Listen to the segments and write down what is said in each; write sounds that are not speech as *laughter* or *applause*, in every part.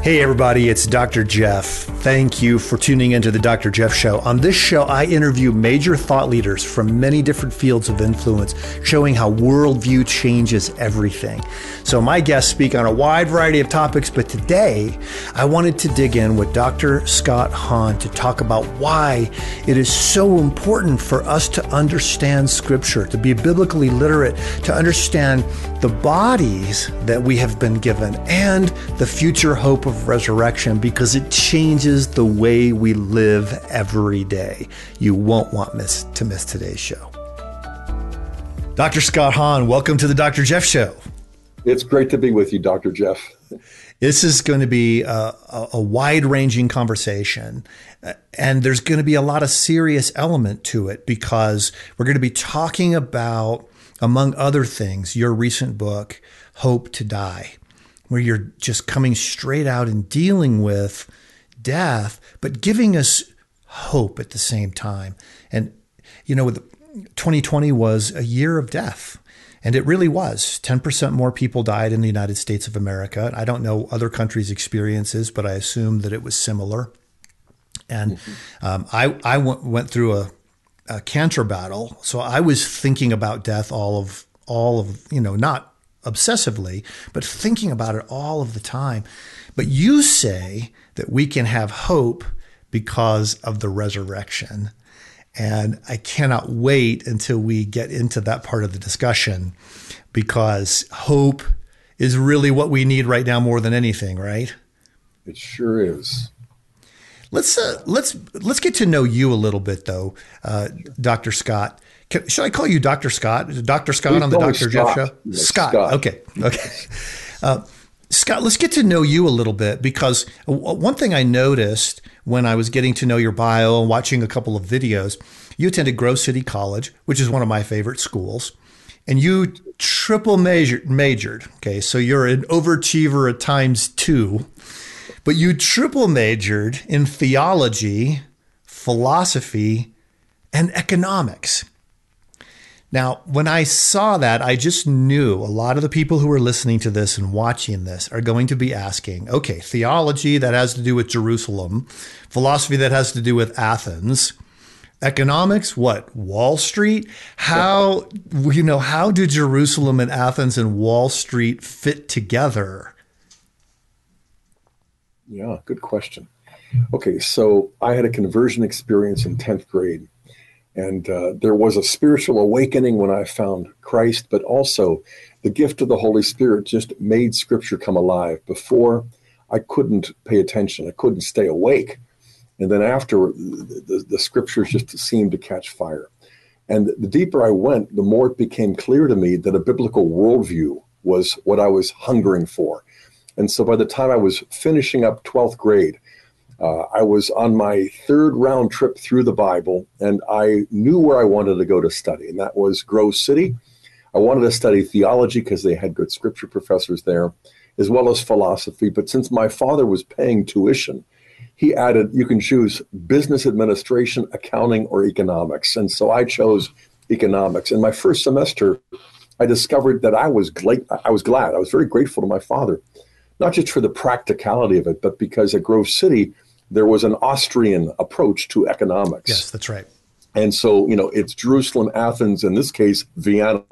Hey, everybody, it's Dr. Jeff. Thank you for tuning into the Dr. Jeff Show. On this show, I interview major thought leaders from many different fields of influence, showing how worldview changes everything. So, my guests speak on a wide variety of topics, but today I wanted to dig in with Dr. Scott Hahn to talk about why it is so important for us to understand Scripture, to be biblically literate, to understand the bodies that we have been given, and the future hope of resurrection because it changes the way we live every day. You won't want miss, to miss today's show. Dr. Scott Hahn, welcome to the Dr. Jeff Show. It's great to be with you, Dr. Jeff. This is going to be a, a, a wide ranging conversation. Uh, and there's going to be a lot of serious element to it because we're going to be talking about, among other things, your recent book, Hope to Die where you're just coming straight out and dealing with death, but giving us hope at the same time. And, you know, 2020 was a year of death. And it really was. 10% more people died in the United States of America. I don't know other countries' experiences, but I assume that it was similar. And um, I, I went, went through a, a cancer battle. So I was thinking about death all of, all of, you know, not obsessively, but thinking about it all of the time. But you say that we can have hope because of the resurrection. And I cannot wait until we get into that part of the discussion because hope is really what we need right now more than anything, right? It sure is. Let's uh, let's let's get to know you a little bit, though, uh, Dr. Scott. Can, should I call you Dr. Scott? Dr. Scott Please on the Dr. Jeff show? Yes, Scott. Scott. Okay. Okay. *laughs* Uh, Scott, let's get to know you a little bit because one thing I noticed when I was getting to know your bio and watching a couple of videos, you attended Grove City College, which is one of my favorite schools, and you triple majored. majored okay, so you're an overachiever at times two, but you triple majored in theology, philosophy, and economics. Now, when I saw that, I just knew a lot of the people who are listening to this and watching this are going to be asking, okay, theology that has to do with Jerusalem, philosophy that has to do with Athens, economics, what? Wall Street? How, you know, how do Jerusalem and Athens and Wall Street fit together? Yeah, good question. Okay, so I had a conversion experience in 10th grade and uh, there was a spiritual awakening when I found Christ, but also the gift of the Holy Spirit just made Scripture come alive. Before, I couldn't pay attention, I couldn't stay awake. And then after, the, the, the Scriptures just seemed to catch fire. And the deeper I went, the more it became clear to me that a biblical worldview was what I was hungering for. And so by the time I was finishing up 12th grade, uh, I was on my third round trip through the Bible, and I knew where I wanted to go to study, and that was Grove City. I wanted to study theology because they had good scripture professors there, as well as philosophy. But since my father was paying tuition, he added, you can choose business administration, accounting, or economics. And so I chose economics. In my first semester, I discovered that I was, gla- I was glad. I was very grateful to my father, not just for the practicality of it, but because at Grove City, there was an Austrian approach to economics. Yes, that's right. And so, you know, it's Jerusalem, Athens, in this case, Vienna,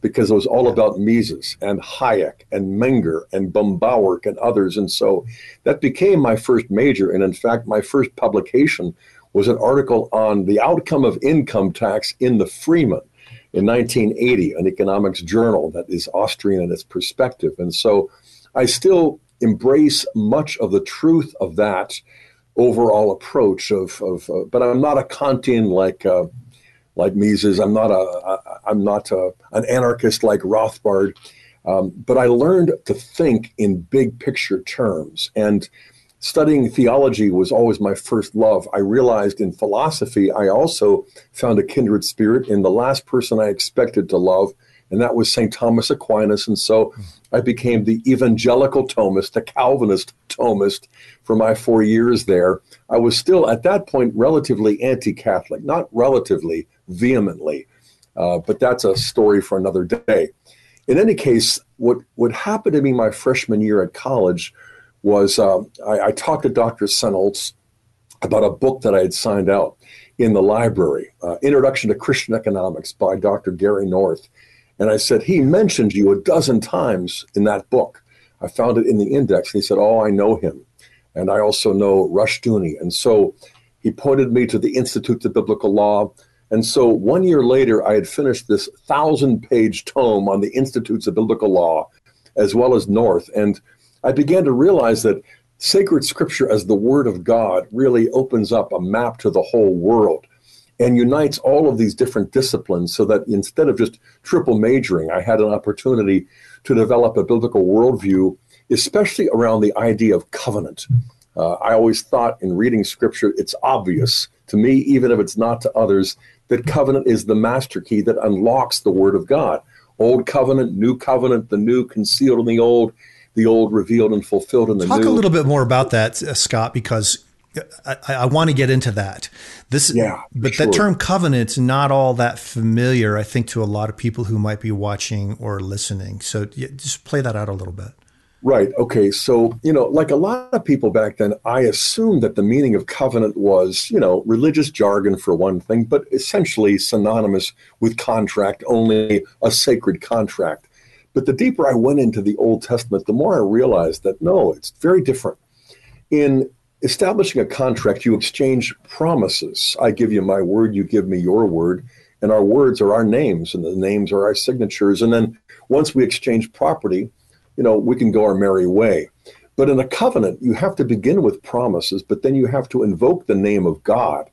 because it was all about Mises and Hayek and Menger and Böhm-Bawerk and others. And so that became my first major. And in fact, my first publication was an article on the outcome of income tax in the Freeman in 1980, an economics journal that is Austrian in its perspective. And so I still embrace much of the truth of that overall approach of, of uh, but I'm not a Kantian like uh, like Mises. I'm not a, I'm not a, an anarchist like Rothbard. Um, but I learned to think in big picture terms. And studying theology was always my first love. I realized in philosophy, I also found a kindred spirit in the last person I expected to love, and that was St. Thomas Aquinas. And so I became the evangelical Thomist, the Calvinist Thomist for my four years there. I was still at that point relatively anti Catholic, not relatively vehemently, uh, but that's a story for another day. In any case, what, what happened to me my freshman year at college was uh, I, I, talked to Dr. Sennholz about a book that I had signed out in the library, uh, Introduction to Christian Economics by Dr. Gary North. And I said, he mentioned you a dozen times in that book. I found it in the index. And he said, oh, I know him. And I also know Rushdoony. And so he pointed me to the Institute of Biblical Law. And so one year later, I had finished this thousand page tome on the Institutes of Biblical Law, as well as North. And I began to realize that sacred scripture as the word of God really opens up a map to the whole world and unites all of these different disciplines so that instead of just triple majoring, I had an opportunity to develop a biblical worldview, especially around the idea of covenant. Uh, I always thought in reading scripture, it's obvious to me, even if it's not to others, that covenant is the master key that unlocks the word of God. Old covenant, new covenant, the new concealed in the old the old revealed and fulfilled in the Talk new. Talk a little bit more about that, uh, Scott, because I, I, want to get into that. This, yeah, but sure. that term covenant's not all that familiar, I think, to a lot of people who might be watching or listening. So just play that out a little bit. Right. Okay. So, you know, like a lot of people back then, I assumed that the meaning of covenant was, you know, religious jargon for one thing, but essentially synonymous with contract, only a sacred contract. But the deeper I went into the Old Testament, the more I realized that no, it's very different. In establishing a contract, you exchange promises. I give you my word, you give me your word, and our words are our names, and the names are our signatures. And then once we exchange property, you know, we can go our merry way. But in a covenant, you have to begin with promises, but then you have to invoke the name of God.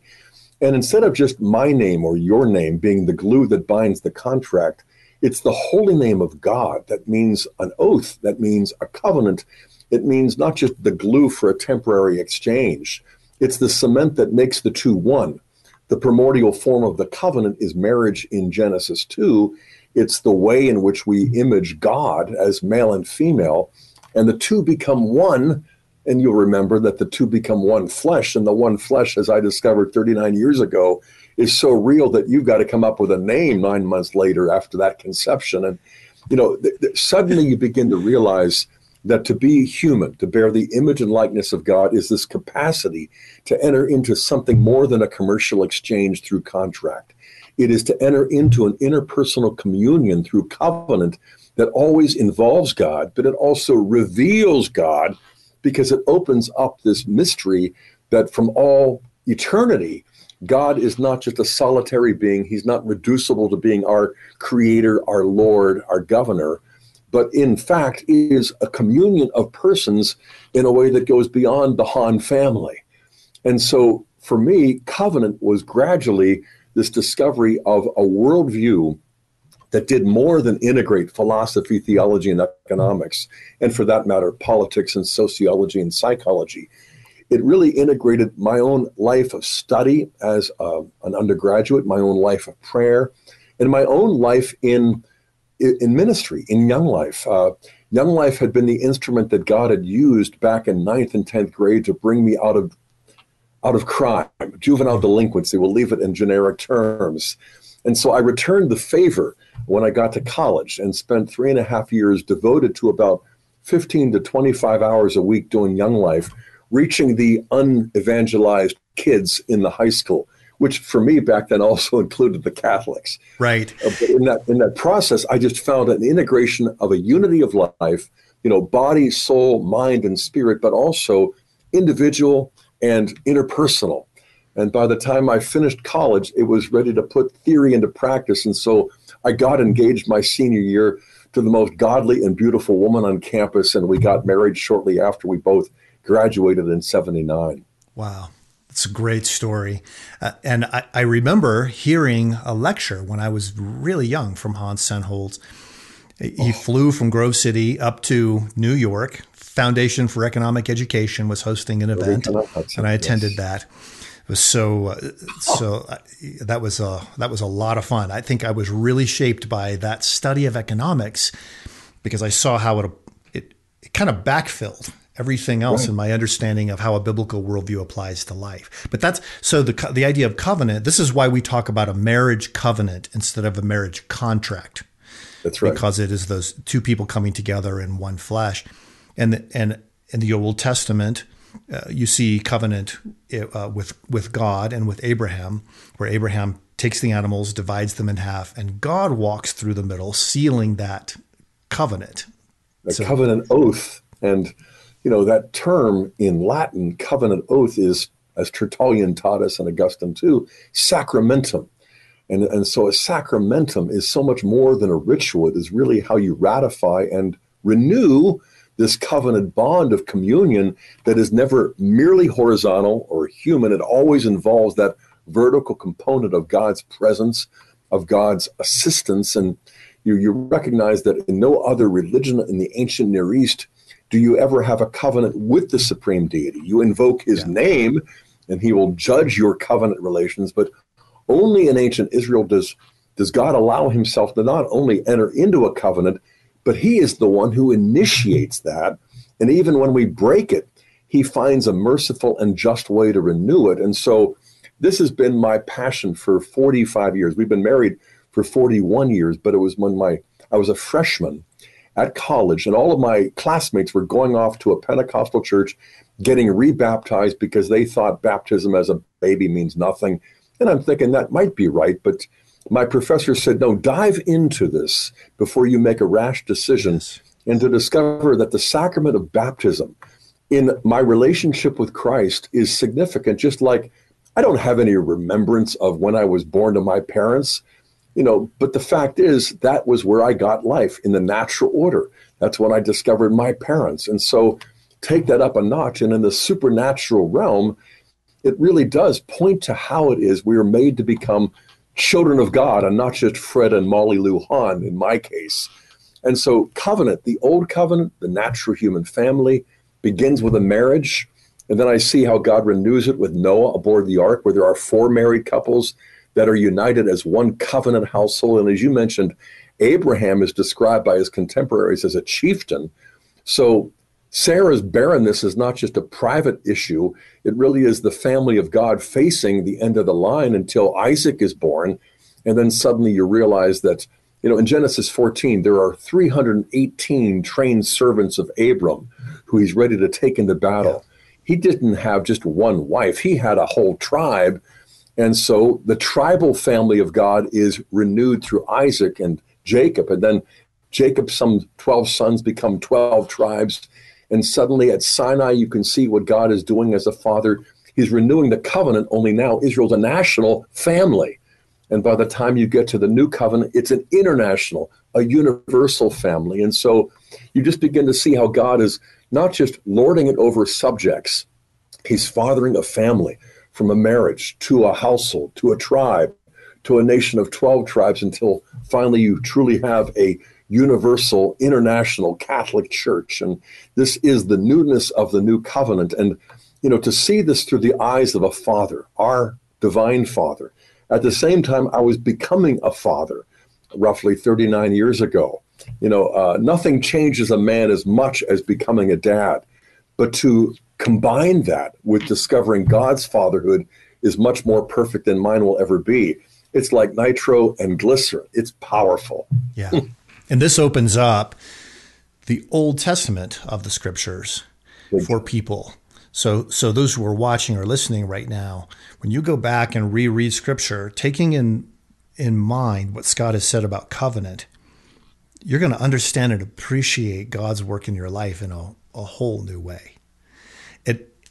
And instead of just my name or your name being the glue that binds the contract, it's the holy name of God that means an oath, that means a covenant. It means not just the glue for a temporary exchange, it's the cement that makes the two one. The primordial form of the covenant is marriage in Genesis 2. It's the way in which we image God as male and female, and the two become one. And you'll remember that the two become one flesh, and the one flesh, as I discovered 39 years ago, is so real that you've got to come up with a name nine months later after that conception. And, you know, th- th- suddenly you begin to realize that to be human, to bear the image and likeness of God, is this capacity to enter into something more than a commercial exchange through contract. It is to enter into an interpersonal communion through covenant that always involves God, but it also reveals God because it opens up this mystery that from all eternity, God is not just a solitary being. He's not reducible to being our creator, our Lord, our governor, but in fact is a communion of persons in a way that goes beyond the Hahn family. And so for me, covenant was gradually this discovery of a worldview that did more than integrate philosophy, theology, and economics, and for that matter, politics and sociology and psychology it really integrated my own life of study as a, an undergraduate, my own life of prayer, and my own life in in ministry, in Young Life. Uh, Young Life had been the instrument that God had used back in ninth and tenth grade to bring me out of out of crime, juvenile delinquency. We'll leave it in generic terms. And so I returned the favor when I got to college and spent three and a half years devoted to about 15 to 25 hours a week doing Young Life reaching the unevangelized kids in the high school, which for me back then also *laughs* included the Catholics. Right. Uh, but in that in that process, I just found an integration of a unity of life, you know, body, soul, mind, and spirit, but also individual and interpersonal. And by the time I finished college, it was ready to put theory into practice. And so I got engaged my senior year to the most godly and beautiful woman on campus, and we got married shortly after we both graduated in 79. Wow. It's a great story. Uh, and I, I, remember hearing a lecture when I was really young from Hans Sennholz. He oh. flew from Grove City up to New York. Foundation for Economic Education was hosting an event, and I attended yes. that. It was so uh, so uh, that was a that was a lot of fun. I think I was really shaped by that study of economics because I saw how it it, it kind of backfilled everything else right. in my understanding of how a biblical worldview applies to life. But that's so the the idea of covenant. This is why we talk about a marriage covenant instead of a marriage contract. That's right. Because it is those two people coming together in one flesh, and and in the Old Testament, uh, you see covenant uh, with with God and with Abraham, where Abraham takes the animals, divides them in half, and God walks through the middle, sealing that covenant. A so, covenant oath, and you know that term in Latin, covenant oath, is as Tertullian taught us and Augustine too, sacramentum. And, and so a sacramentum is so much more than a ritual. It is really how you ratify and renew this covenant bond of communion that is never merely horizontal or human. It always involves that vertical component of God's presence, of God's assistance. And you, you recognize that in no other religion in the ancient Near East do you ever have a covenant with the supreme deity. You invoke his yeah. name and he will judge your covenant relations, but only in ancient Israel does, does God allow himself to not only enter into a covenant, but he is the one who initiates that. And even when we break it, he finds a merciful and just way to renew it. And so this has been my passion for 45 years. We've been married for 41 years, but it was when my I was a freshman at college and all of my classmates were going off to a Pentecostal church getting rebaptized because they thought baptism as a baby means nothing. And I'm thinking that might be right, but my professor said, no, dive into this before you make a rash decision and to discover that the sacrament of baptism in my relationship with Christ is significant, just like I don't have any remembrance of when I was born to my parents, you know, but the fact is that was where I got life in the natural order. That's when I discovered my parents. And so take that up a notch and in the supernatural realm, it really does point to how it is we are made to become children of God and not just Fred and Molly Lou Hahn in my case. And so, covenant, the old covenant, the natural human family, begins with a marriage. And then I see how God renews it with Noah aboard the ark, where there are four married couples that are united as one covenant household. And as you mentioned, Abraham is described by his contemporaries as a chieftain. So Sarah's barrenness is not just a private issue, it really is the family of God facing the end of the line until Isaac is born. And then suddenly you realize that, you know, in Genesis 14, there are 318 trained servants of Abram who he's ready to take into battle. Yeah. He didn't have just one wife, he had a whole tribe. And so the tribal family of God is renewed through Isaac and Jacob. And then Jacob, some 12 sons become 12 tribes. And suddenly at Sinai, you can see what God is doing as a father. He's renewing the covenant, only now Israel's a national family. And by the time you get to the new covenant, it's an international, a universal family. And so you just begin to see how God is not just lording it over subjects, He's fathering a family from a marriage to a household, to a tribe, to a nation of 12 tribes until finally you truly have a universal international Catholic Church. And this is the newness of the new covenant. And, you know, to see this through the eyes of a father, our divine father. At the same time, I was becoming a father roughly 39 years ago. You know, uh, nothing changes a man as much as becoming a dad. But to combine that with discovering God's fatherhood is much more perfect than mine will ever be. It's like nitro and glycerin. It's powerful. Yeah. And this opens up the Old Testament of the scriptures for people. So, so those who are watching or listening right now, when you go back and reread scripture, taking in in mind what Scott has said about covenant, you're going to understand and appreciate God's work in your life in a, a whole new way.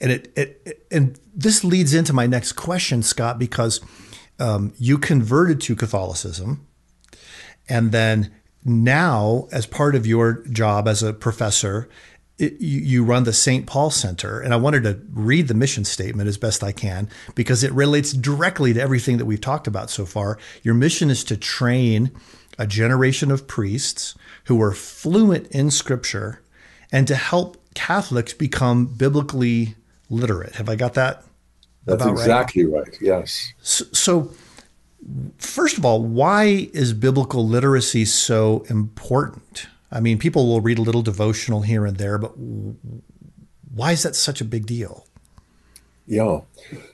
And it, it, it and this leads into my next question, Scott, because um, you converted to Catholicism, and then now, as part of your job as a professor, it, you, you, run the St. Paul Center. And I wanted to read the mission statement as best I can because it relates directly to everything that we've talked about so far. Your mission is to train a generation of priests who are fluent in Scripture and to help Catholics become biblically literate. Have I got that? That's exactly right? right. Yes. So, so first of all, why is biblical literacy so important? I mean, people will read a little devotional here and there, but why is that such a big deal? Yeah.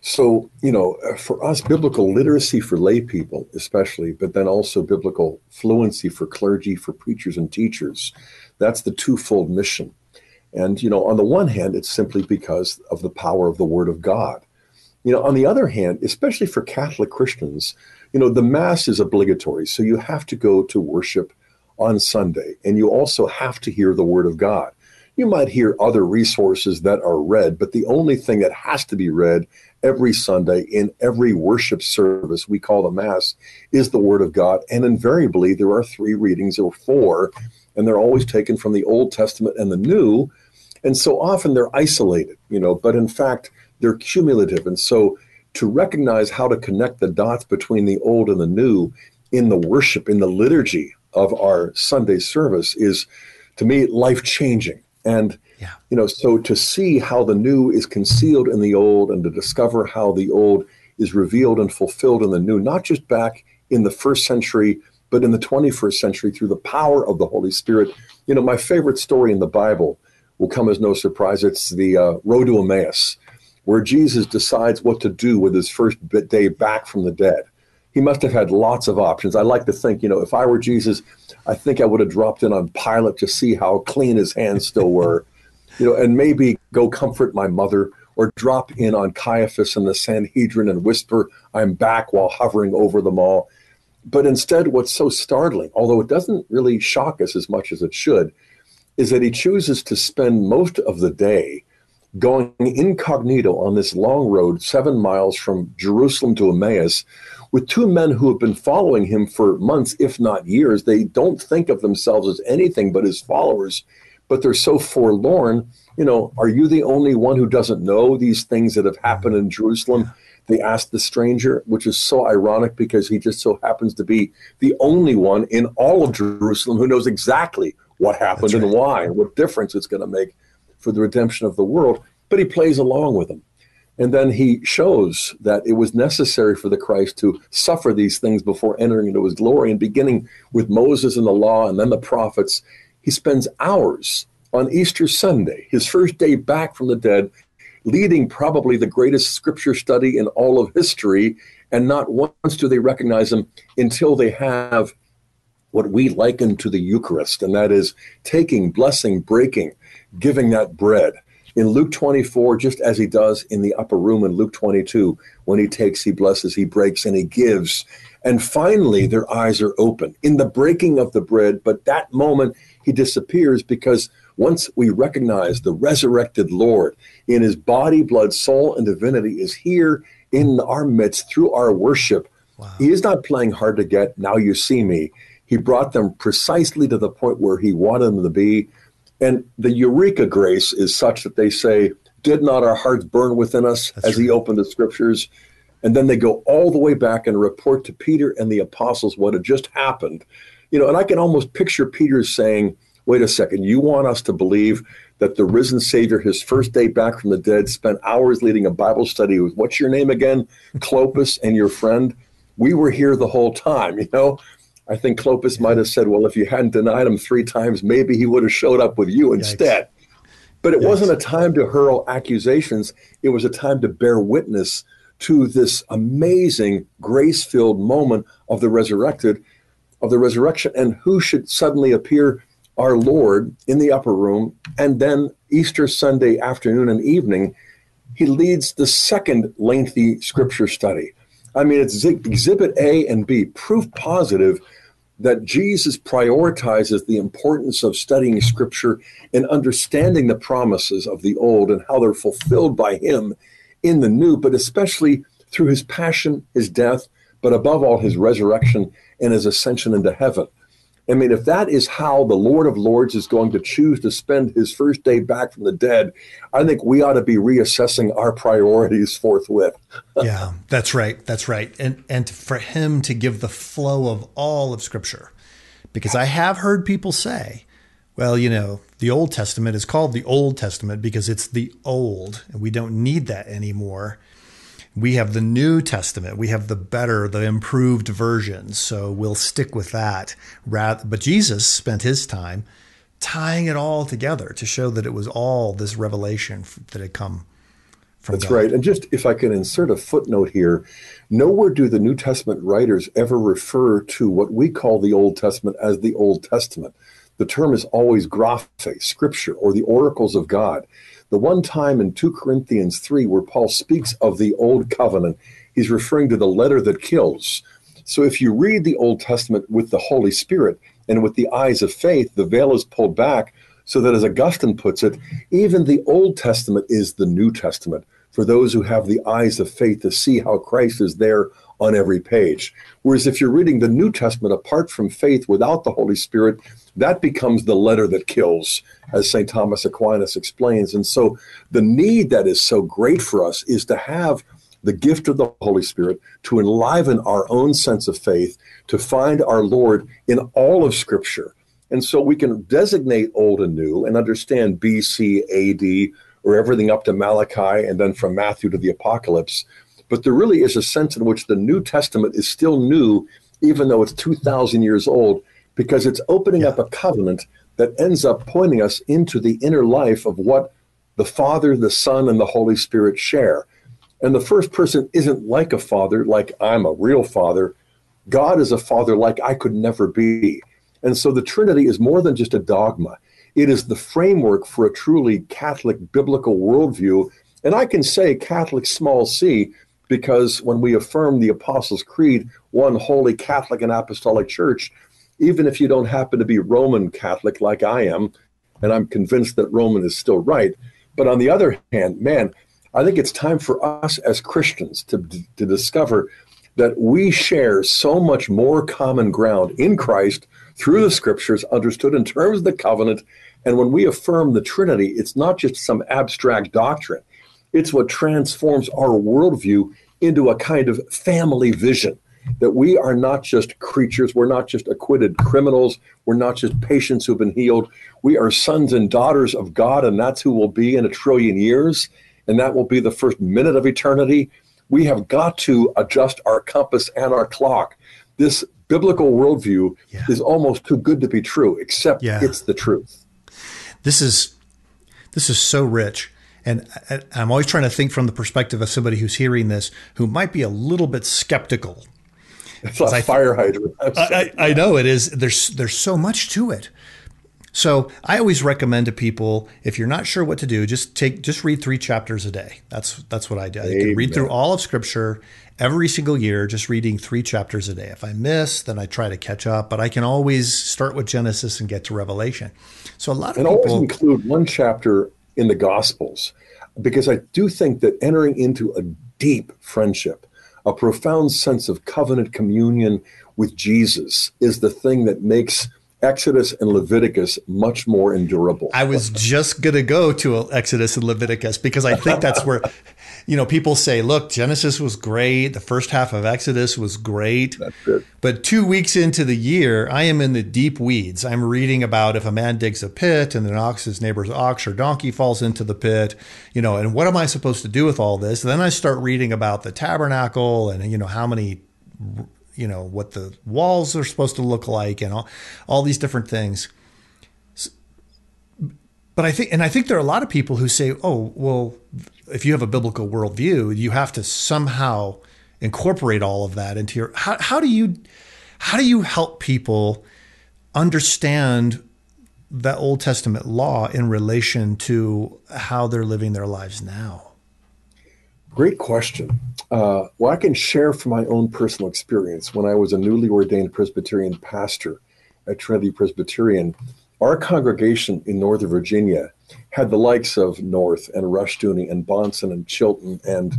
So, you know, for us, biblical literacy for lay people, especially, but then also biblical fluency for clergy, for preachers and teachers, that's the twofold mission. And, you know, on the one hand, it's simply because of the power of the Word of God. You know, on the other hand, especially for Catholic Christians, you know, the Mass is obligatory. So you have to go to worship on Sunday, and you also have to hear the Word of God. You might hear other resources that are read, but the only thing that has to be read every Sunday in every worship service we call the Mass is the Word of God. And invariably, there are three readings or four, and they're always taken from the Old Testament and the New. And so often they're isolated, you know, but in fact, they're cumulative. And so to recognize how to connect the dots between the old and the new in the worship, in the liturgy of our Sunday service is, to me, life changing. And, yeah. you know, so to see how the new is concealed in the old and to discover how the old is revealed and fulfilled in the new, not just back in the first century, but in the 21st century through the power of the Holy Spirit. You know, my favorite story in the Bible will come as no surprise. It's the uh, road to Emmaus where Jesus decides what to do with his first day back from the dead. He must have had lots of options. I like to think, you know, if I were Jesus, I think I would have dropped in on Pilate to see how clean his hands still were, *laughs* you know, and maybe go comfort my mother or drop in on Caiaphas and the Sanhedrin and whisper, I'm back while hovering over them all. But instead, what's so startling, although it doesn't really shock us as much as it should, is that he chooses to spend most of the day going incognito on this long road, seven miles from Jerusalem to Emmaus, with two men who have been following him for months, if not years. They don't think of themselves as anything but his followers, but they're so forlorn. You know, are you the only one who doesn't know these things that have happened in Jerusalem? They asked the stranger, which is so ironic because he just so happens to be the only one in all of Jerusalem who knows exactly what happened right. and why and what difference it's going to make for the redemption of the world, but he plays along with them. And then he shows that it was necessary for the Christ to suffer these things before entering into his glory. And beginning with Moses and the law and then the prophets, he spends hours on Easter Sunday, his first day back from the dead, leading probably the greatest scripture study in all of history. And not once do they recognize him until they have what we liken to the Eucharist, and that is taking, blessing, breaking, giving that bread. In Luke 24, just as he does in the upper room in Luke 22, when he takes, he blesses, he breaks, and he gives. And finally, their eyes are open in the breaking of the bread. But that moment, he disappears because once we recognize the resurrected Lord in his body, blood, soul, and divinity is here in our midst through our worship, wow. he is not playing hard to get. Now you see me. He brought them precisely to the point where he wanted them to be. And the Eureka grace is such that they say, Did not our hearts burn within us That's as he opened the scriptures? And then they go all the way back and report to Peter and the apostles what had just happened. You know, and I can almost picture Peter saying, Wait a second, you want us to believe that the risen Savior, his first day back from the dead, spent hours leading a Bible study with what's your name again? Clopas and your friend. We were here the whole time, you know? I think Clopas might have said, well, if you hadn't denied him three times, maybe he would have showed up with you instead. But it wasn't a time to hurl accusations. It was a time to bear witness to this amazing grace filled moment of the resurrected, of the resurrection, and who should suddenly appear our Lord in the upper room. And then Easter Sunday afternoon and evening, he leads the second lengthy scripture study. I mean, it's exhibit A and B, proof positive that Jesus prioritizes the importance of studying scripture and understanding the promises of the old and how they're fulfilled by him in the new, but especially through his passion, his death, but above all, his resurrection and his ascension into heaven. I mean, if that is how the Lord of Lords is going to choose to spend his first day back from the dead, I think we ought to be reassessing our priorities forthwith. *laughs* yeah, that's right. That's right. And and for him to give the flow of all of Scripture, because I have heard people say, well, you know, the Old Testament is called the Old Testament because it's the old, and we don't need that anymore we have the New Testament. We have the better, the improved version. So we'll stick with that. Rather, but Jesus spent his time tying it all together to show that it was all this revelation that had come from That's God. right. And just if I can insert a footnote here, nowhere do the New Testament writers ever refer to what we call the Old Testament as the Old Testament. the term is always graphe, scripture, or the oracles of God. The one time in 2 Corinthians 3 where Paul speaks of the old covenant, he's referring to the letter that kills. So if you read the Old Testament with the Holy Spirit and with the eyes of faith, the veil is pulled back so that, as Augustine puts it, even the Old Testament is the New Testament for those who have the eyes of faith to see how Christ is there on every page. Whereas if you're reading the New Testament apart from faith without the Holy Spirit, that becomes the letter that kills, as St. Thomas Aquinas explains. And so the need that is so great for us is to have the gift of the Holy Spirit to enliven our own sense of faith, to find our Lord in all of Scripture. And so we can designate old and new and understand BC, AD, or everything up to Malachi, and then from Matthew to the Apocalypse. But there really is a sense in which the New Testament is still new, even though it's 2,000 years old, because it's opening yeah. up a covenant that ends up pointing us into the inner life of what the Father, the Son, and the Holy Spirit share. And the first person isn't like a father, like I'm a real father. God is a father like I could never be. And so the Trinity is more than just a dogma. It is the framework for a truly Catholic biblical worldview. And I can say Catholic small c because when we affirm the Apostles' Creed, one holy Catholic and Apostolic Church, even if you don't happen to be Roman Catholic like I am, and I'm convinced that Roman is still right. But on the other hand, man, I think it's time for us as Christians to, to discover that we share so much more common ground in Christ through the scriptures, understood in terms of the covenant. And when we affirm the Trinity, it's not just some abstract doctrine, it's what transforms our worldview into a kind of family vision that we are not just creatures, we're not just acquitted criminals, we're not just patients who've been healed. We are sons and daughters of God, and that's who we'll be in a trillion years, and that will be the first minute of eternity. We have got to adjust our compass and our clock. This biblical worldview yeah. is almost too good to be true, except yeah. it's the truth. This is this is so rich. And I'm always trying to think from the perspective of somebody who's hearing this who might be a little bit skeptical it's a fire hydrant. *laughs* I, I, I know it is. There's there's so much to it. So I always recommend to people if you're not sure what to do, just take just read three chapters a day. That's that's what I do. I can read through all of Scripture every single year, just reading three chapters a day. If I miss, then I try to catch up. But I can always start with Genesis and get to Revelation. So a lot of and people always include one chapter in the Gospels because I do think that entering into a deep friendship a profound sense of covenant communion with Jesus is the thing that makes Exodus and Leviticus much more endurable. I was just going to go to Exodus and Leviticus because I think that's where, *laughs* you know, people say, look, Genesis was great. The first half of Exodus was great. But two weeks into the year, I am in the deep weeds. I'm reading about if a man digs a pit and an ox, his neighbor's ox or donkey falls into the pit, you know, and what am I supposed to do with all this? then I start reading about the tabernacle and, you know, how many you know what the walls are supposed to look like and all, all these different things. But i think and i think there are a lot of people who say oh well if you have a biblical worldview you have to somehow incorporate all of that into your how, how do you how do you help people understand that old testament law in relation to how they're living their lives now Great question. Uh, well, I can share from my own personal experience. When I was a newly ordained Presbyterian pastor at Trinity Presbyterian, our congregation in Northern Virginia had the likes of North and Rushdoony and Bahnsen and Chilton and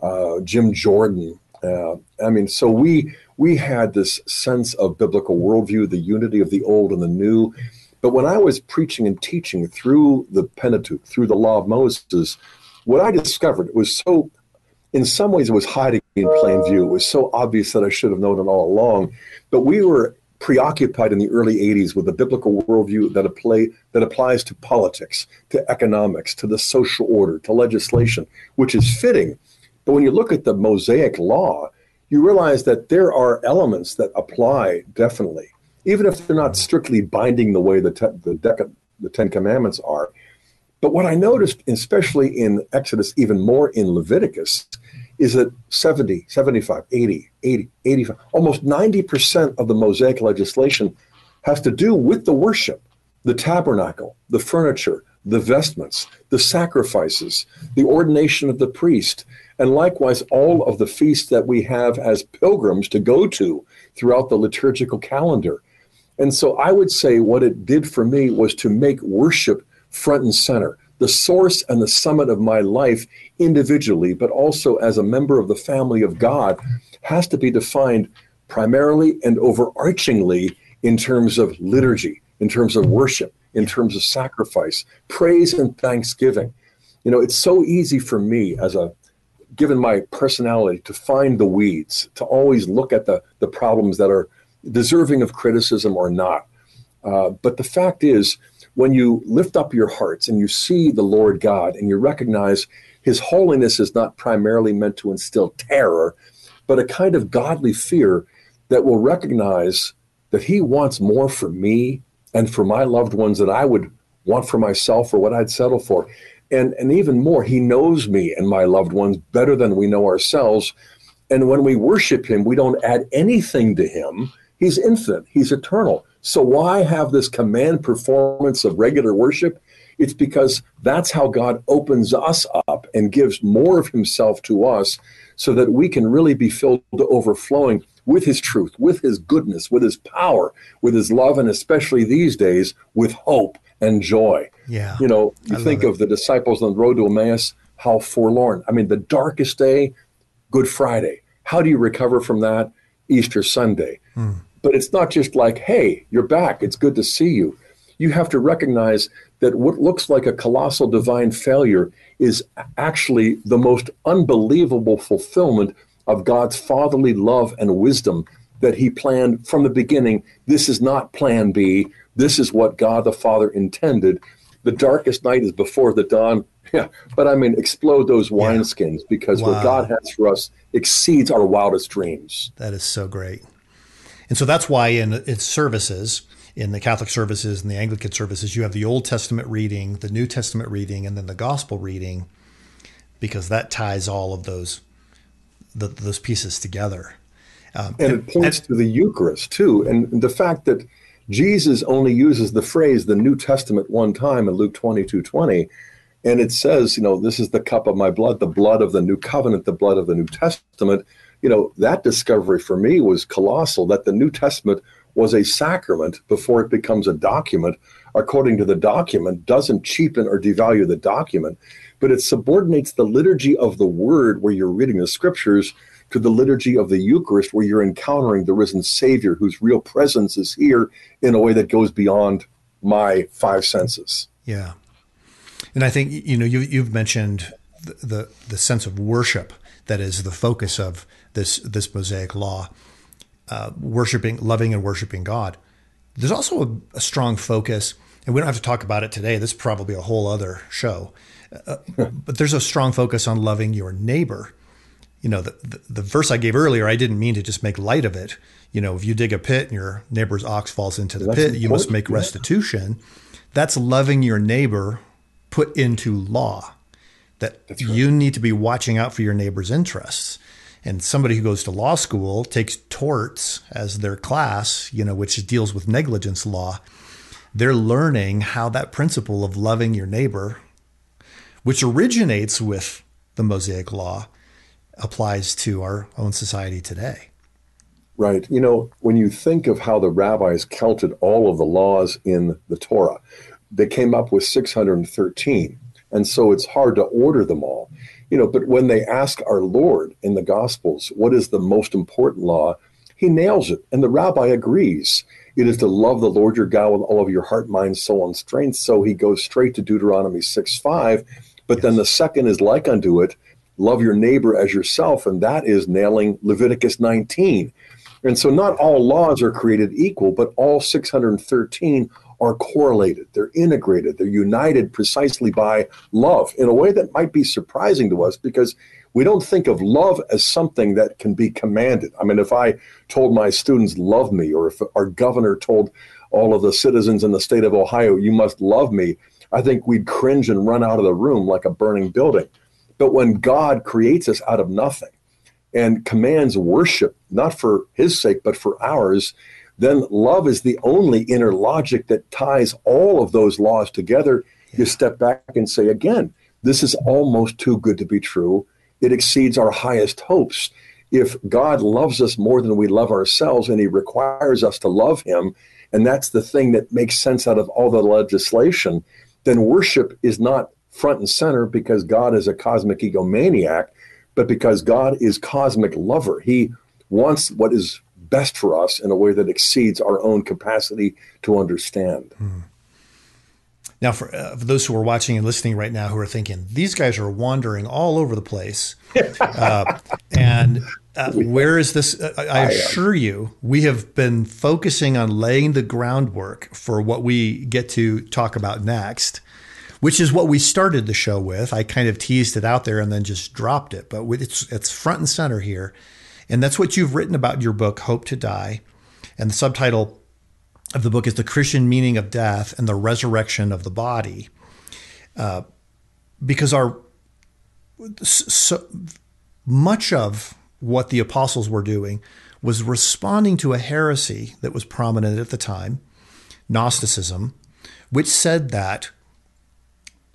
uh, Jim Jordan. Uh, I mean, so we we had this sense of biblical worldview, the unity of the old and the new. But when I was preaching and teaching through the Pentateuch, through the Law of Moses, what I discovered was so, in some ways, it was hiding in plain view. It was so obvious that I should have known it all along. But we were preoccupied in the early 80s with a biblical worldview that, apply, that applies to politics, to economics, to the social order, to legislation, which is fitting. But when you look at the Mosaic law, you realize that there are elements that apply definitely, even if they're not strictly binding the way the, te- the, Deca- the Ten Commandments are. But what I noticed, especially in Exodus, even more in Leviticus, is that 70, 75, 80, 80, 85, almost 90% of the Mosaic legislation has to do with the worship, the tabernacle, the furniture, the vestments, the sacrifices, the ordination of the priest, and likewise all of the feasts that we have as pilgrims to go to throughout the liturgical calendar. And so I would say what it did for me was to make worship front and center, the source and the summit of my life individually, but also as a member of the family of God, has to be defined primarily and overarchingly in terms of liturgy, in terms of worship, in terms of sacrifice, praise and thanksgiving. You know, it's so easy for me as a given my personality to find the weeds, to always look at the, the problems that are deserving of criticism or not. Uh, but the fact is, when you lift up your hearts and you see the Lord God and you recognize his holiness is not primarily meant to instill terror, but a kind of godly fear that will recognize that he wants more for me and for my loved ones than I would want for myself or what I'd settle for. And, and even more, he knows me and my loved ones better than we know ourselves. And when we worship him, we don't add anything to him. He's infinite, he's eternal. So why have this command performance of regular worship? It's because that's how God opens us up and gives more of himself to us so that we can really be filled to overflowing with his truth, with his goodness, with his power, with his love, and especially these days with hope and joy. Yeah. You know, you I think of the disciples on the road to Emmaus, how forlorn. I mean, the darkest day, Good Friday. How do you recover from that? Easter Sunday. Hmm. But it's not just like, hey, you're back. It's good to see you. You have to recognize that what looks like a colossal divine failure is actually the most unbelievable fulfillment of God's fatherly love and wisdom that He planned from the beginning. This is not plan B. This is what God the Father intended. The darkest night is before the dawn. *laughs* Yeah, but I mean, explode those wineskins yeah. because wow. what God has for us exceeds our wildest dreams. That is so great. And so that's why in its services, in the Catholic services and the Anglican services, you have the Old Testament reading, the New Testament reading, and then the Gospel reading, because that ties all of those the, those pieces together. Um, and, and, it points and, to the Eucharist too, and the fact that Jesus only uses the phrase the New Testament one time in Luke 22 20. And it says, you know, this is the cup of my blood, the blood of the new covenant, the blood of the New Testament. You know, that discovery for me was colossal that the New Testament was a sacrament before it becomes a document, according to the document, doesn't cheapen or devalue the document, but it subordinates the liturgy of the word where you're reading the scriptures to the liturgy of the Eucharist, where you're encountering the risen Savior whose real presence is here in a way that goes beyond my five senses. Yeah. And I think, you know, you, you've mentioned the, the, the sense of worship that is the focus of this, this Mosaic law, uh, worshiping, loving and worshiping God. There's also a, a strong focus, and we don't have to talk about it today. This is probably a whole other show. Uh, but there's a strong focus on loving your neighbor you know, the, the, the, verse I gave earlier, I didn't mean to just make light of it. You know, if you dig a pit and your neighbor's ox falls into the That's pit, important. you must make restitution. That's loving your neighbor put into law. That right. you need to be watching out for your neighbor's interests. And somebody who goes to law school takes torts as their class, you know, which deals with negligence law. They're learning how that principle of loving your neighbor, which originates with the Mosaic law, applies to our own society today. Right. You know, when you think of how the rabbis counted all of the laws in the Torah, they came up with 613. And so it's hard to order them all. You know, but when they ask our Lord in the Gospels, what is the most important law? He nails it. And the rabbi agrees. It is to love the Lord your God with all of your heart, mind, soul, and strength. So he goes straight to Deuteronomy 6 5. But yes. then the second is like unto it love your neighbor as yourself, and that is nailing Leviticus 19. And so not all laws are created equal, but all 613 are correlated. They're integrated. They're united precisely by love in a way that might be surprising to us because we don't think of love as something that can be commanded. I mean, if I told my students, love me, or if our governor told all of the citizens in the state of Ohio, you must love me, I think we'd cringe and run out of the room like a burning building. But when God creates us out of nothing and commands worship, not for his sake, but for ours, then love is the only inner logic that ties all of those laws together. Yeah. You step back and say, again, this is almost too good to be true. It exceeds our highest hopes. If God loves us more than we love ourselves and he requires us to love him, and that's the thing that makes sense out of all the legislation, then worship is not front and center because God is a cosmic egomaniac, but because God is cosmic lover. He wants what is best for us in a way that exceeds our own capacity to understand. Hmm. Now, for, uh, for, those who are watching and listening right now who are thinking, these guys are wandering all over the place. *laughs* uh, and uh, where is this? Uh, I assure you, we have been focusing on laying the groundwork for what we get to talk about next, which is what we started the show with. I kind of teased it out there and then just dropped it, but it's, it's front and center here. And that's what you've written about in your book, Hope to Die. And the subtitle of the book is The Christian Meaning of Death and the Resurrection of the Body. Uh, because our so much of what the apostles were doing was responding to a heresy that was prominent at the time, Gnosticism, which said that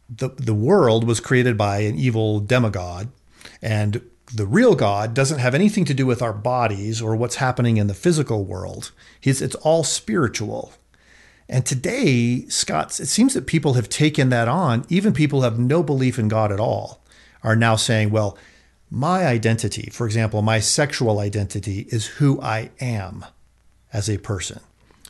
the, the world was created by an evil demigod and the real God doesn't have anything to do with our bodies or what's happening in the physical world. He's, it's all spiritual. And today, Scott, it seems that people have taken that on. Even people who have no belief in God at all are now saying, well, my identity, for example, my sexual identity is who I am as a person.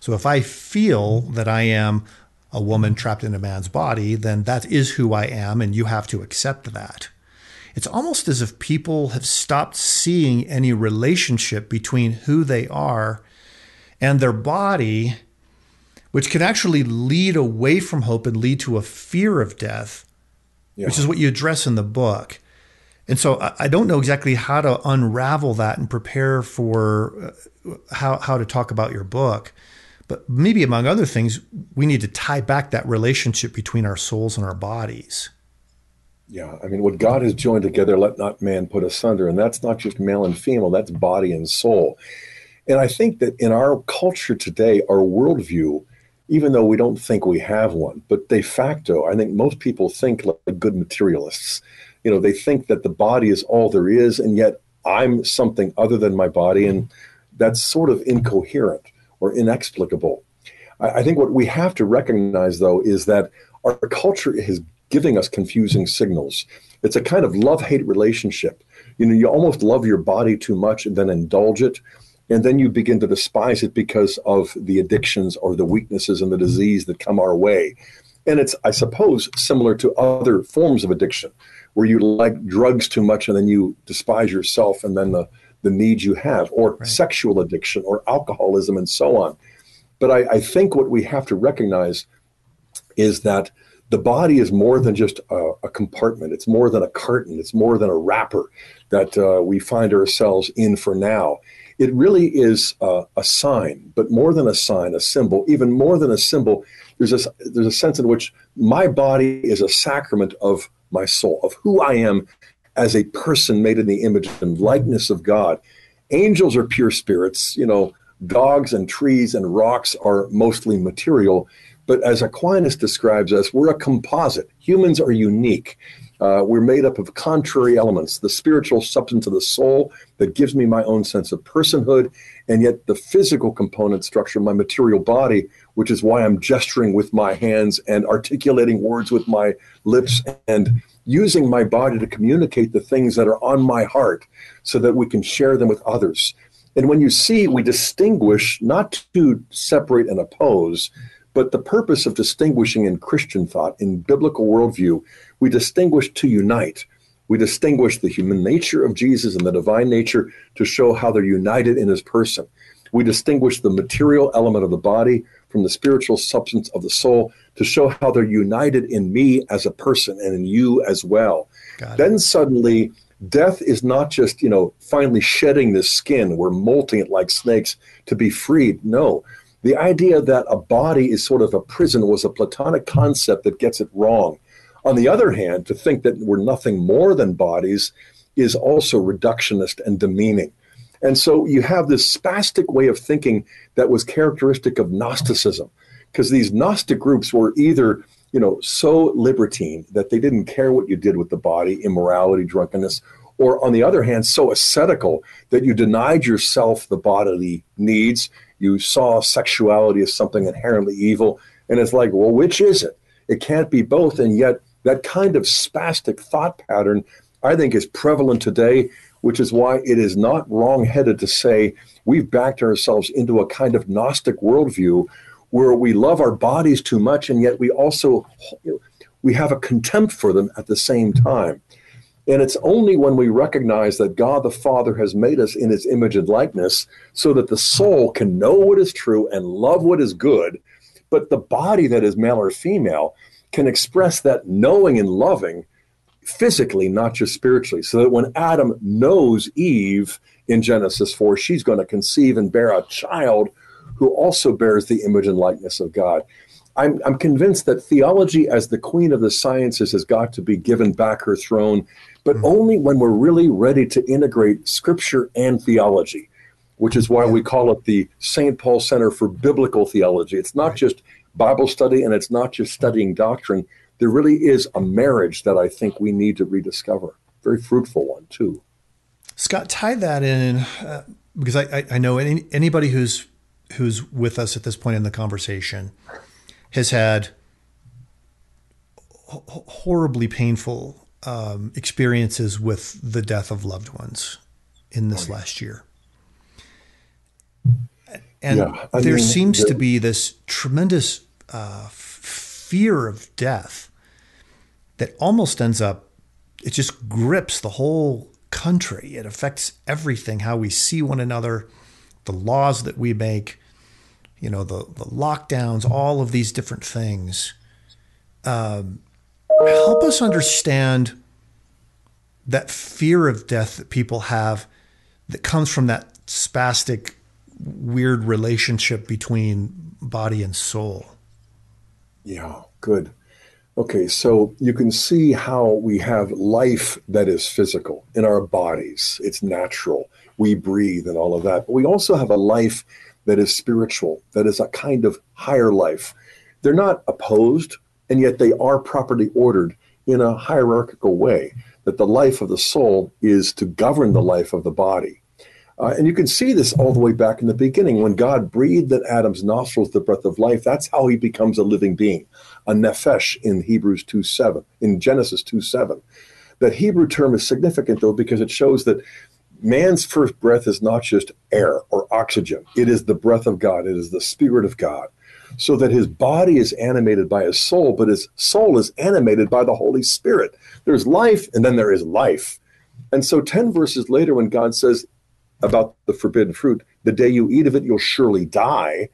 So if I feel that I am a woman trapped in a man's body, then that is who I am, and you have to accept that it's almost as if people have stopped seeing any relationship between who they are and their body, which can actually lead away from hope and lead to a fear of death, yeah. which is what you address in the book. And so I don't know exactly how to unravel that and prepare for uh, how, how to talk about your book. But maybe among other things, we need to tie back that relationship between our souls and our bodies. Yeah, I mean, what God has joined together, let not man put asunder. And that's not just male and female, that's body and soul. And I think that in our culture today, our worldview, even though we don't think we have one, but de facto, I think most people think like good materialists. You know, they think that the body is all there is, and yet I'm something other than my body. And that's sort of incoherent or inexplicable. I, I think what we have to recognize, though, is that our culture has giving us confusing signals. It's a kind of love hate relationship. You know, you almost love your body too much and then indulge it. And then you begin to despise it because of the addictions or the weaknesses and the disease that come our way. And it's, I suppose, similar to other forms of addiction, where you like drugs too much and then you despise yourself and then the, the needs you have, or right. sexual addiction, or alcoholism, and so on. But I, I think what we have to recognize is that the body is more than just a, a, compartment. It's more than a carton. It's more than a wrapper that uh, we find ourselves in for now. It really is uh, a sign, but more than a sign, a symbol. Even more than a symbol, there's a there's a sense in which my body is a sacrament of my soul, of who I am as a person made in the image and likeness of God. Angels are pure spirits. You know, dogs and trees and rocks are mostly material but as Aquinas describes us, we're a composite. Humans are unique. Uh, we're made up of contrary elements the spiritual substance of the soul that gives me my own sense of personhood, and yet the physical component structure, of my material body, which is why I'm gesturing with my hands and articulating words with my lips and using my body to communicate the things that are on my heart so that we can share them with others. And when you see, we distinguish not to separate and oppose, but the purpose of distinguishing in Christian thought, in biblical worldview, we distinguish to unite. We distinguish the human nature of Jesus and the divine nature to show how they're united in his person. We distinguish the material element of the body from the spiritual substance of the soul to show how they're united in me as a person and in you as well. Then suddenly, death is not just, you know, finally shedding the skin, we're molting it like snakes to be freed. No, the idea that a body is sort of a prison was a Platonic concept that gets it wrong. On the other hand, to think that we're nothing more than bodies is also reductionist and demeaning. And so you have this spastic way of thinking that was characteristic of Gnosticism, because these Gnostic groups were either you know so libertine that they didn't care what you did with the body, immorality, drunkenness, or on the other hand, so ascetical that you denied yourself the bodily needs. You saw sexuality as something inherently evil, and it's like, well, which is it? It can't be both, and yet that kind of spastic thought pattern, I think, is prevalent today which is why it is not wrong-headed to say we've backed ourselves into a kind of Gnostic worldview where we love our bodies too much and yet we also we have a contempt for them at the same time. And it's only when we recognize that God the Father has made us in his image and likeness so that the soul can know what is true and love what is good, but the body that is male or female can express that knowing and loving physically, not just spiritually. So that when Adam knows Eve in Genesis 4, she's going to conceive and bear a child who also bears the image and likeness of God. I'm, I'm convinced that theology, as the queen of the sciences, has got to be given back her throne, but mm-hmm. only when we're really ready to integrate scripture and theology, which is why yeah. we call it the St. Paul Center for Biblical Theology. It's not right. just Bible study and it's not just studying doctrine there really is a marriage that I think we need to rediscover. Very fruitful one, too. Scott, tie that in uh, because I, I, I, know any, anybody who's who's with us at this point in the conversation has had h- horribly painful um, experiences with the death of loved ones in this oh, last year. And yeah, there mean, seems to be this tremendous uh, fear of death that almost ends up, it just grips the whole country. It affects everything, how we see one another, the laws that we make, you know, the, the lockdowns, all of these different things. Um, help us understand that fear of death that people have that comes from that spastic, weird relationship between body and soul. Yeah, good. Okay, so you can see how we have life that is physical in our bodies. It's natural. We breathe and all of that. But we also have a life that is spiritual, that is a kind of higher life. They're not opposed, and yet they are properly ordered in a hierarchical way, that the life of the soul is to govern the life of the body. Uh, and you can see this all the way back in the beginning. When God breathed in Adam's nostrils the breath of life, that's how he becomes a living being, a nephesh in Hebrews 2 7, in Genesis 2 7. That Hebrew term is significant, though, because it shows that man's first breath is not just air or oxygen, it is the breath of God, it is the Spirit of God. So that his body is animated by his soul, but his soul is animated by the Holy Spirit. There's life, and then there is life. And so, 10 verses later, when God says, about the forbidden fruit, the day you eat of it, you'll surely die.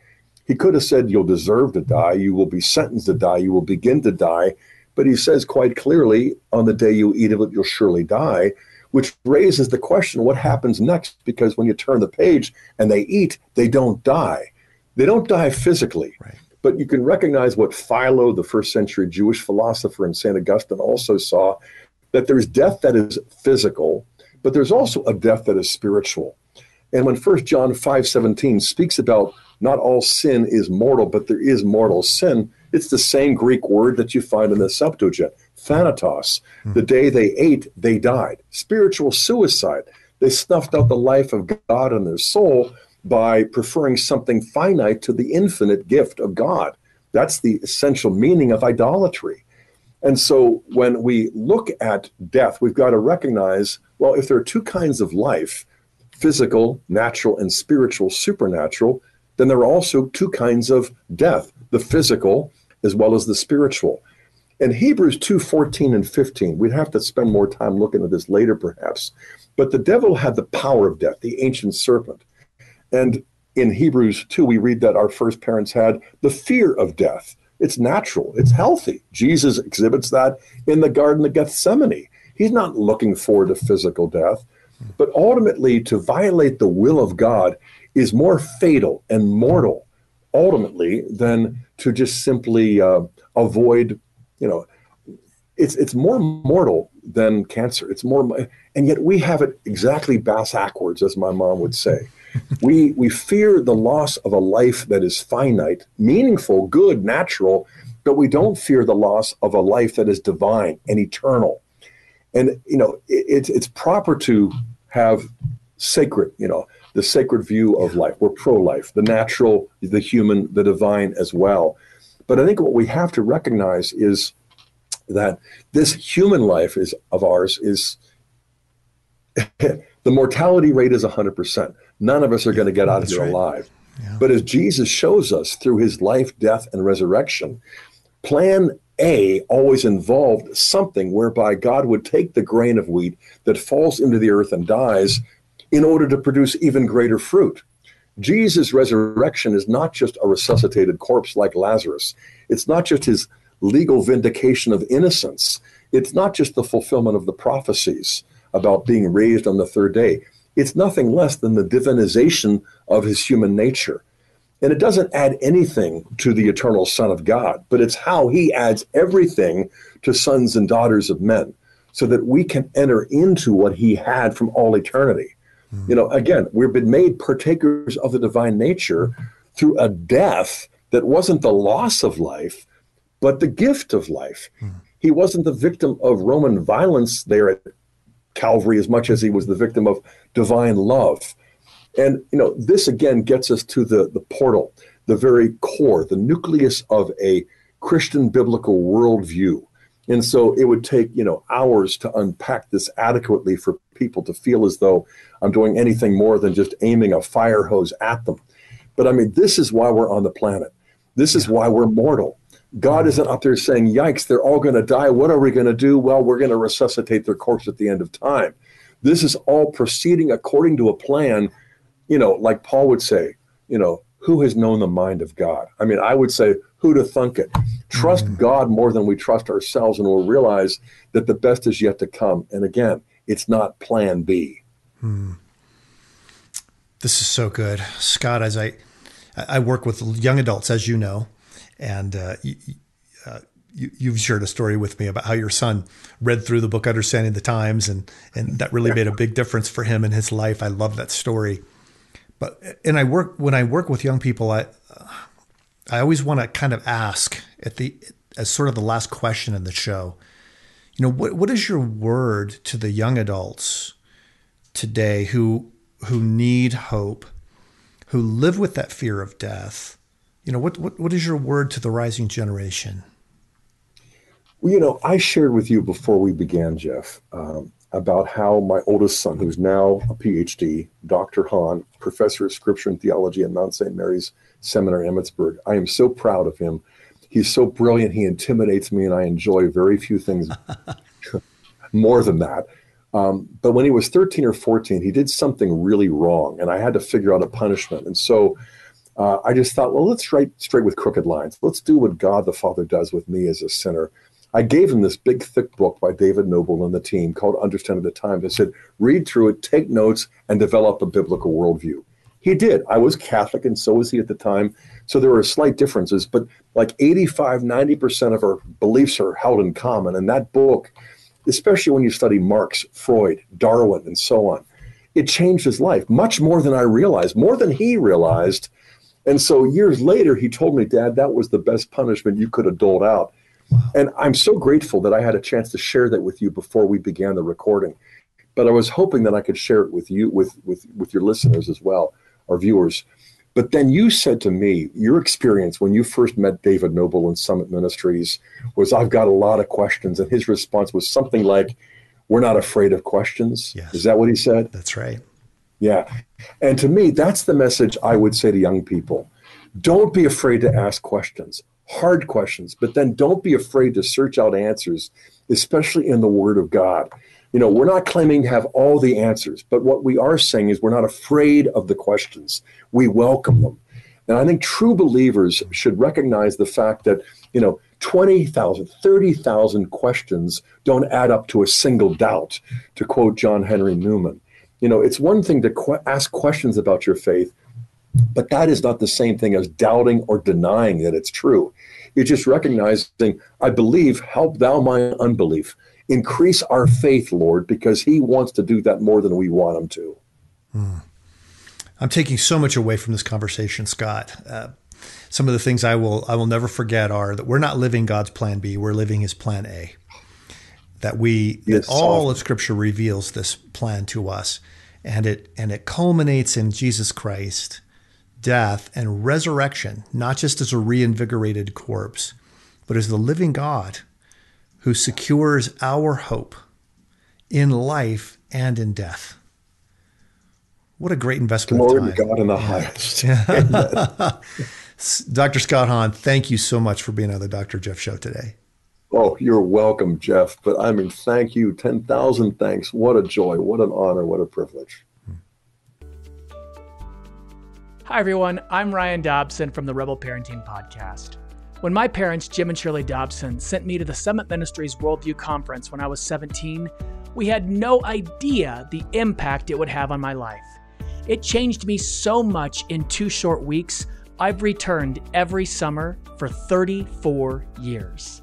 He could have said, You'll deserve to die. You will be sentenced to die. You will begin to die. But he says quite clearly, On the day you eat of it, you'll surely die, which raises the question what happens next? Because when you turn the page and they eat, they don't die. They don't die physically. Right. But you can recognize what Philo, the first century Jewish philosopher, and St. Augustine also saw that there's death that is physical, but there's also a death that is spiritual. And when 1 John 5 17 speaks about not all sin is mortal, but there is mortal sin, it's the same Greek word that you find in the Septuagint, thanatos. Hmm. The day they ate, they died. Spiritual suicide. They snuffed out the life of God in their soul by preferring something finite to the infinite gift of God. That's the essential meaning of idolatry. And so when we look at death, we've got to recognize well, if there are two kinds of life, physical, natural, and spiritual, supernatural, then there are also two kinds of death the physical as well as the spiritual. In Hebrews 2 14 and 15, we'd have to spend more time looking at this later perhaps, but the devil had the power of death, the ancient serpent. And in Hebrews 2, we read that our first parents had the fear of death. It's natural, it's healthy. Jesus exhibits that in the Garden of Gethsemane. He's not looking forward to physical death. But ultimately, to violate the will of God is more fatal and mortal, ultimately, than to just simply uh, avoid, you know, it's, it's more mortal than cancer. It's more, and yet we have it exactly backwards, as my mom would say. We we fear the loss of a life that is finite, meaningful, good, natural, but we don't fear the loss of a life that is divine and eternal. And you know, it, it's proper to have sacred, you know, the sacred view of life. We're pro-life, the natural, the human, the divine as well. But I think what we have to recognize is that this human life is of ours is *laughs* the mortality rate is 100%. None of us are going to get out of here right. alive. Yeah. But as Jesus shows us through his life, death, and resurrection, plan A always involved something whereby God would take the grain of wheat that falls into the earth and dies in order to produce even greater fruit. Jesus' resurrection is not just a resuscitated corpse like Lazarus. It's not just his legal vindication of innocence. It's not just the fulfillment of the prophecies about being raised on the third day. It's nothing less than the divinization of his human nature. And it doesn't add anything to the eternal Son of God, but it's how he adds everything to sons and daughters of men so that we can enter into what he had from all eternity. Hmm. You know, again, we've been made partakers of the divine nature through a death that wasn't the loss of life, but the gift of life. Hmm. He wasn't the victim of Roman violence there at Calvary as much as he was the victim of divine love. And you know, this again gets us to the, the portal, the very core, the nucleus of a Christian biblical worldview. And so it would take, you know, hours to unpack this adequately for people to feel as though I'm doing anything more than just aiming a fire hose at them. But I mean, this is why we're on the planet. This is why we're mortal. God isn't up there saying, yikes, they're all going to die. What are we going to do? Well, we're going to resuscitate their corpse at the end of time. This is all proceeding according to a plan, you know, like Paul would say, you know, who has known the mind of God? I mean, I would say, who to thunk it? Trust mm-hmm. God more than we trust ourselves, and we'll realize that the best is yet to come. And again, it's not plan B. Hmm. This is so good. Scott, as I, I work with young adults, as you know, and uh, you, you, have shared a story with me about how your son read through the book Understanding the Times, and, and that really made a big difference for him in his life. I love that story. But and I work when I work with young people, I I always want to kind of ask at the as sort of the last question in the show. You know, what what is your word to the young adults today who who need hope, who live with that fear of death? You know, what what what is your word to the rising generation? Well, you know, I shared with you before we began, Jeff, um, about how my oldest son, who's now a PhD, Dr. Hahn, professor of scripture and theology at Mount St. Mary's Seminary, Emmitsburg, I am so proud of him. He's so brilliant. He intimidates me, and I enjoy very few things *laughs* more than that. Um, but when he was 13 or 14, he did something really wrong, and I had to figure out a punishment. And so uh, I just thought, well, let's write straight with crooked lines. Let's do what God the Father does with me as a sinner. I gave him this big, thick book by David Noebel and the team called Understanding the Times. I said, read through it, take notes, and develop a biblical worldview. He did. I was Catholic, and so was he at the time. So there were slight differences, but like 85, 90% of our beliefs are held in common. And that book, especially when you study Marx, Freud, Darwin, and so on, it changed his life much more than I realized, more than he realized. And so years later, he told me, Dad, that was the best punishment you could have doled out. And I'm so grateful that I had a chance to share that with you before we began the recording. But I was hoping that I could share it with you, with with with your listeners as well, our viewers. But then you said to me, your experience when you first met David Noebel in Summit Ministries was, I've got a lot of questions. And his response was something like, We're not afraid of questions. Yes. Is that what he said? That's right. Yeah. And to me, that's the message I would say to young people. Don't be afraid to ask questions hard questions, but then don't be afraid to search out answers, especially in the Word of God. You know, we're not claiming to have all the answers, but what we are saying is we're not afraid of the questions. We welcome them. And I think true believers should recognize the fact that, you know, 20,000, 30,000 questions don't add up to a single doubt, to quote John Henry Newman. You know, it's one thing to qu- ask questions about your faith, but that is not the same thing as doubting or denying that it's true. It's just recognizing, I believe, help thou my unbelief. increase our faith, Lord, because He wants to do that more than we want Him to. Hmm. I'm taking so much away from this conversation, Scott. Uh, some of the things I will I will never forget are that we're not living God's plan B, we're living His plan A. That we yes, that all often. of Scripture reveals this plan to us, and it and it culminates in Jesus Christ, death and resurrection, not just as a reinvigorated corpse, but as the living God who secures our hope in life and in death. What a great investment Glory to God in the highest. *laughs* *laughs* Dr. Scott Hahn, thank you so much for being on the Dr. Jeff Show today. Oh, you're welcome, Jeff. But I mean, thank you. 10,000 thanks. What a joy. What an honor. What a privilege. Hi, everyone. I'm Ryan Dobson from the Rebel Parenting Podcast. When my parents, Jim and Shirley Dobson, sent me to the Summit Ministries Worldview Conference when I was 17, we had no idea the impact it would have on my life. It changed me so much in two short weeks, I've returned every summer for 34 years.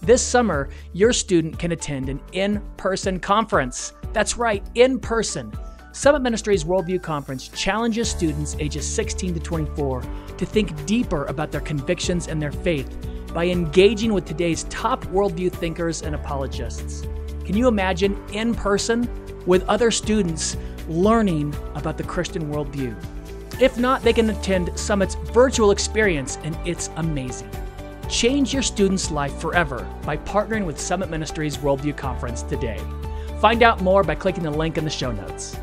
This summer, your student can attend an in person conference. That's right, in person Summit Ministries Worldview Conference challenges students ages 16 to 24 to think deeper about their convictions and their faith by engaging with today's top worldview thinkers and apologists. Can you imagine in person with other students learning about the Christian worldview? If not, they can attend Summit's virtual experience, and it's amazing. Change your student's life forever by partnering with Summit Ministries Worldview Conference today. Find out more by clicking the link in the show notes.